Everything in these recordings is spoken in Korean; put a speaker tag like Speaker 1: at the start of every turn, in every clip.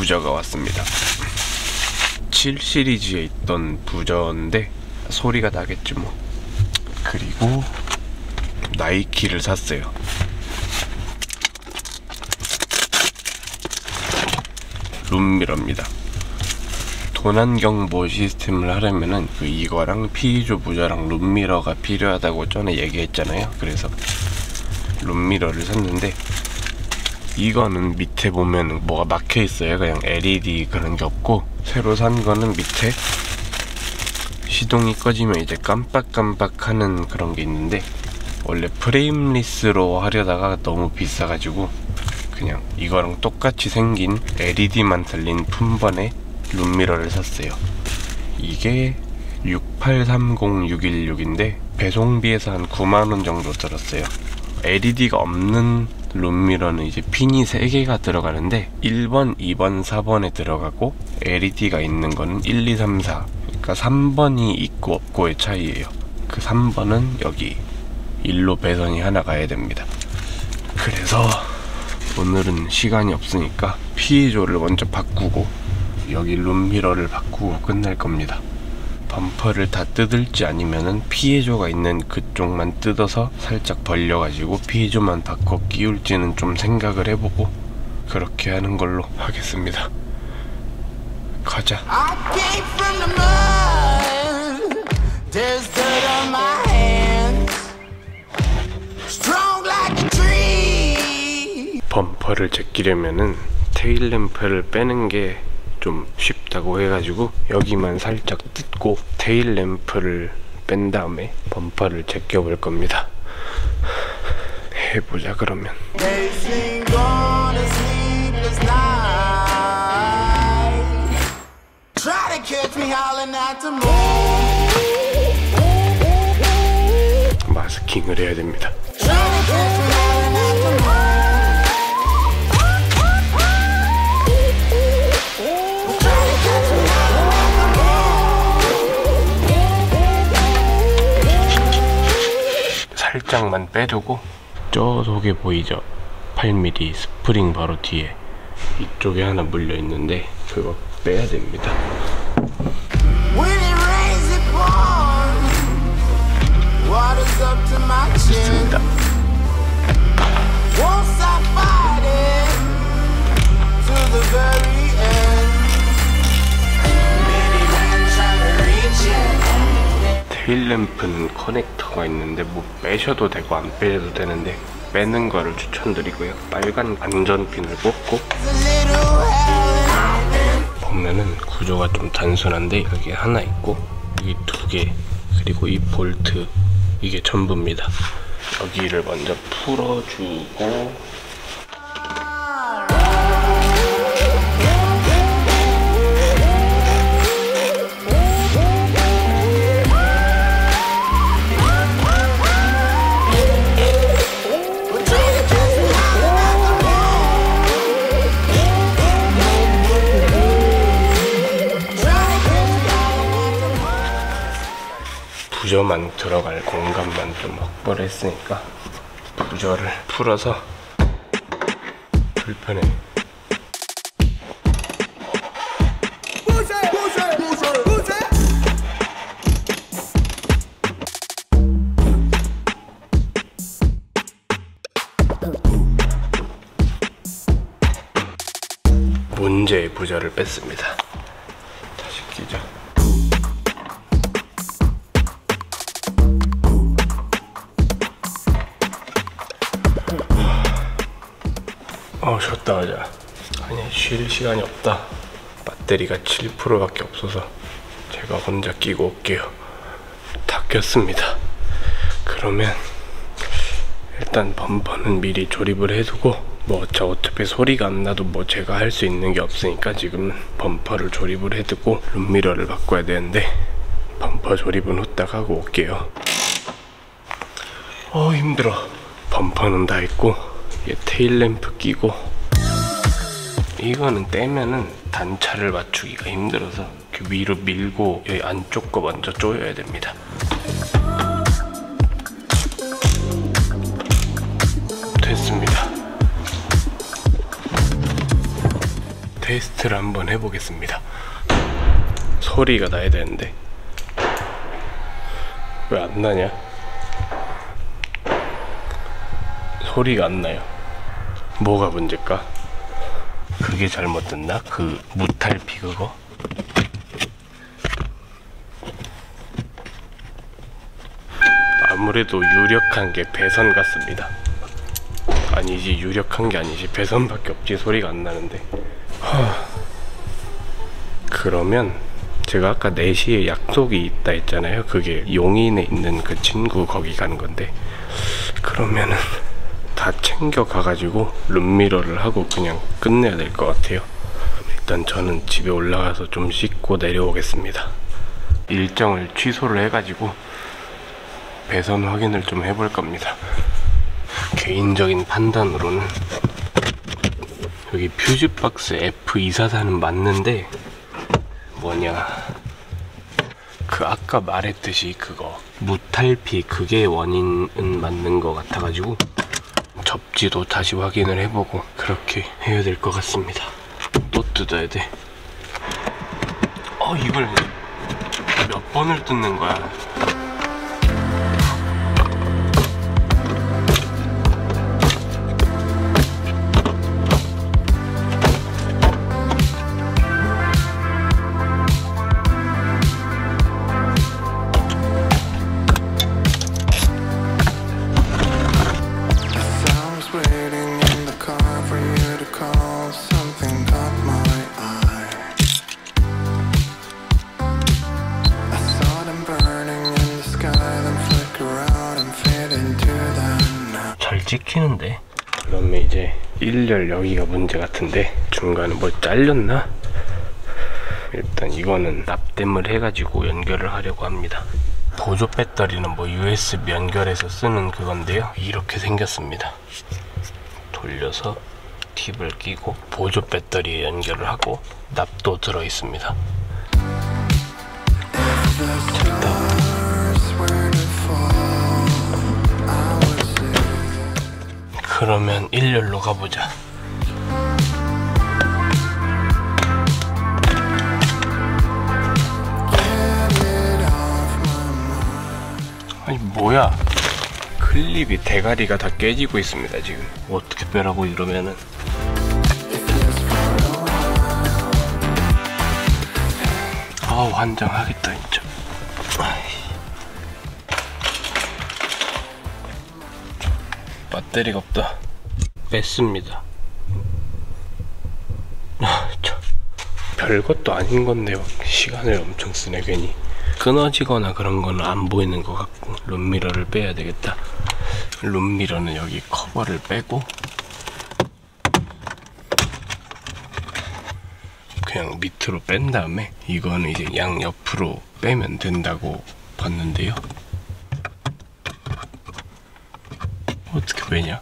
Speaker 1: 부저가 왔습니다. 7 시리즈에 있던 부저인데 소리가 나겠지 뭐. 그리고 나이키를 샀어요. 룸미러입니다. 도난경보 시스템을 하려면은 그 이거랑 피조 부저랑 룸미러가 필요하다고 전에 얘기했잖아요. 그래서 룸미러를 샀는데 이거는 밑에 보면 뭐가 막혀 있어요? 그냥 LED 그런 게 없고 새로 산 거는 밑에 시동이 꺼지면 이제 깜빡깜빡 하는 그런 게 있는데 원래 프레임리스로 하려다가 너무 비싸가지고 그냥 이거랑 똑같이 생긴 LED만 달린 품번의 룸미러를 샀어요. 이게 6830616인데 배송비에서 한 9만원 정도 들었어요. LED가 없는 룸미러는 이제 핀이 3개가 들어가는데 1번, 2번, 4번에 들어가고 LED가 있는 거는 1, 2, 3, 4 그러니까 3번이 있고 없고의 차이예요. 그 3번은 여기 일로 배선이 하나 가야 됩니다. 그래서 오늘은 시간이 없으니까 피조를 먼저 바꾸고 여기 룸미러를 바꾸고 끝낼 겁니다 범퍼를 다 뜯을지 아니면은 피해조가 있는 그쪽만 뜯어서 살짝 벌려가지고 피해조만 바꿔 끼울지는 좀 생각을 해보고 그렇게 하는 걸로 하겠습니다. 가자. 범퍼를 제끼려면은 테일 램프를 빼는 게 좀 쉽다고 해가지고 여기만 살짝 뜯고 테일 램프를 뺀 다음에 범퍼를 제껴 볼 겁니다 해보자 그러면. 마스킹을 해야 됩니다 살짝만 빼두고 저 속에 보이죠? 8mm 스프링 바로 뒤에 이쪽에 하나 물려 있는데 그거 빼야 됩니다
Speaker 2: it.
Speaker 1: 테일 램프는 커넥터가 있는데 뭐 빼셔도 되고 안 빼셔도 되는데 빼는 거를 추천드리고요 빨간 안전핀을 뽑고 보면은 구조가 좀 단순한데 여기 하나 있고 여기 두 개 그리고 이 볼트 이게 전부입니다 여기를 먼저 풀어주고 부저만 들어갈 공간만 좀 확보를 했으니까 부저를 풀어서 불편해. 문제의 부저를 뺐습니다. 다시 끼자 쉬었다 가자 아니 쉴 시간이 없다. 배터리가 7%밖에 없어서 제가 혼자 끼고 올게요. 다 꼈습니다. 그러면 일단 범퍼는 미리 조립을 해두고 뭐저 어차피 소리가 안 나도 뭐 제가 할 수 있는 게 없으니까 지금 범퍼를 조립을 해두고 룸미러를 바꿔야 되는데 범퍼 조립은 후딱 하고 올게요. 어 힘들어. 범퍼는 다 있고 이게 테일 램프 끼고 이거는 떼면은 단차를 맞추기가 힘들어서 위로 밀고 여기 안쪽 거 먼저 조여야 됩니다 됐습니다 테스트를 한번 해보겠습니다. 소리가 나야 되는데 왜 안 나냐? 소리가 안 나요. 뭐가 문제일까? 그게 잘못됐나? 그 무탈피 그거? 아무래도 유력한 게 배선 같습니다. 아니지 유력한 게 아니지 배선밖에 없지 소리가 안 나는데. 하... 그러면 제가 아까 4시에 약속이 있다 했잖아요. 그게 용인에 있는 그 친구 거기 가는 건데 그러면은 다 챙겨 가가지고 룸미러를 하고 그냥 끝내야 될 것 같아요. 일단 저는 집에 올라가서 좀 씻고 내려오겠습니다. 일정을 취소를 해가지고 배선 확인을 좀 해볼 겁니다. 개인적인 판단으로는 여기 퓨즈박스 F244는 맞는데 뭐냐 그 아까 말했듯이 그거 무탈피 그게 원인은 맞는 것 같아가지고 접지도 다시 확인을 해보고 그렇게 해야 될 것 같습니다. 또 뜯어야 돼. 어 이걸 몇 번을 뜯는 거야? 잘 찍히는데. 그러면 이제 1열 여기가 문제 같은데 중간에 뭐 잘렸나? 일단 이거는 납땜을 해가지고 연결을 하려고 합니다. 보조 배터리는 뭐 USB 연결해서 쓰는 그건데요. 이렇게 생겼습니다. 돌려서 팁을 끼고 보조 배터리에 연결을 하고 납도 들어 있습니다.
Speaker 3: Stars
Speaker 1: 그러면 1열로 가보자. 아니 뭐야 클립이 대가리가 다 깨지고 있습니다 지금 어떻게 빼라고 이러면은. 아우 환장하겠다 진짜 배터리가 없다. 뺐습니다. 아, 참. 별것도 아닌 건데요. 시간을 엄청 쓰네 괜히. 끊어지거나 그런 거는 안 보이는 것 같고 룸미러를 빼야 되겠다. 룸미러는 여기 커버를 빼고 그냥 밑으로 뺀 다음에 이거는 이제 양 옆으로 빼면 된다고 봤는데요. 어떻게 빼냐?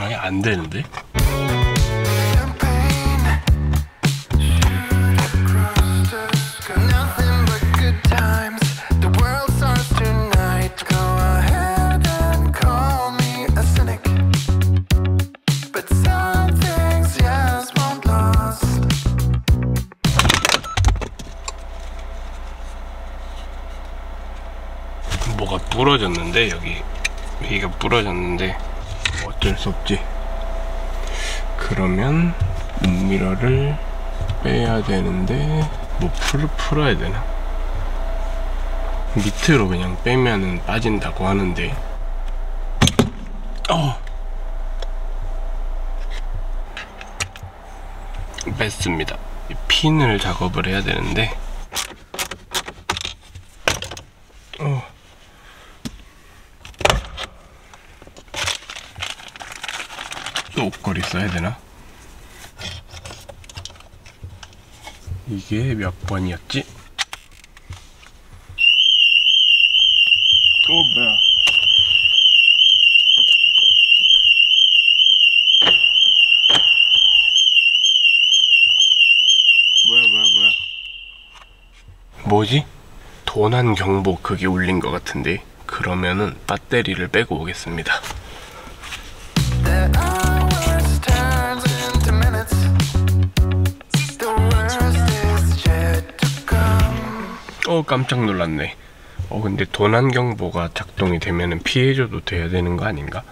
Speaker 1: 아니 안 되는데? 부러졌는데 여기 여기가 부러졌는데 어쩔 수 없지. 그러면 미러를 빼야 되는데 뭐 풀, 풀어야 되나? 밑으로 그냥 빼면은 빠진다고 하는데. 어! 뺐습니다. 이 핀을 작업을 해야 되는데 어 또 옷걸이 써야 되나? 이게 몇 번이었지? 어 뭐야 뭐야 뭐야 뭐야 뭐지? 도난 경보 그게 울린 것 같은데 그러면은 배터리를 빼고 오겠습니다. 어 깜짝 놀랐네. 어 근데 도난 경보가 작동이 되면은 피해줘도 돼야 되는 거 아닌가?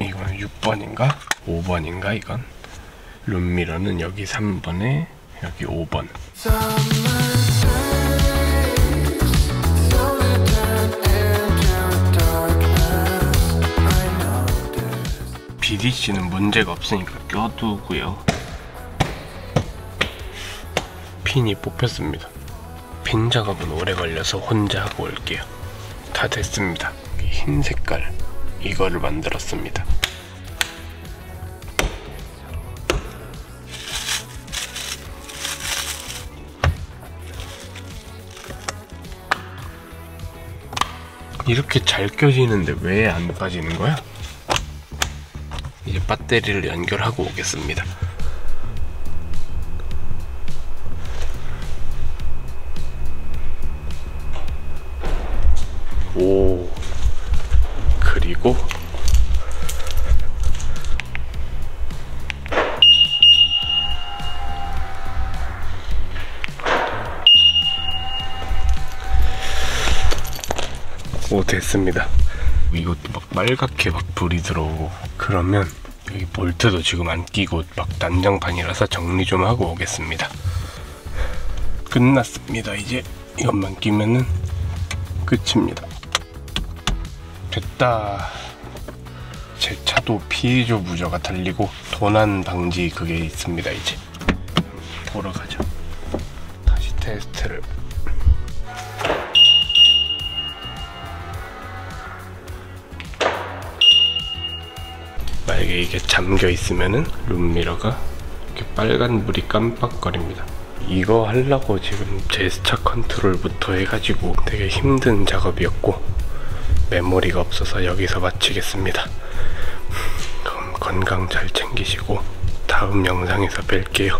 Speaker 1: 이거는 6번인가? 5번인가 이건? 룸미러는 여기 3번에 여기 5번.
Speaker 3: Summer days slowly turn into darkness. I notice.
Speaker 1: BDC는 문제가 없으니까 껴두고요. 핀이 뽑혔습니다. 핀 작업은 오래 걸려서 혼자 하고 올게요. 다 됐습니다. 흰 색깔 이거를 만들었습니다. 이렇게 잘 껴지는데 왜 안 빠지는 거야? 이제 배터리를 연결하고 오겠습니다. 그리고 오 됐습니다. 이것도 막 빨갛게 막 불이 들어오고 그러면 여기 볼트도 지금 안 끼고 막 난장판이라서 정리 좀 하고 오겠습니다. 끝났습니다. 이제 이것만 끼면은 끝입니다. 됐다. 제 차도 피해조 무저가 달리고 도난 방지 그게 있습니다. 이제 보러 가죠. 다시 테스트를 만약에 이게 잠겨 있으면은 룸미러가 이렇게 빨간 불이 깜빡거립니다. 이거 하려고 지금 제스처 컨트롤부터 해가지고 되게 힘든 작업이었고 메모리가 없어서 여기서 마치겠습니다. 그럼 건강 잘 챙기시고 다음 영상에서 뵐게요.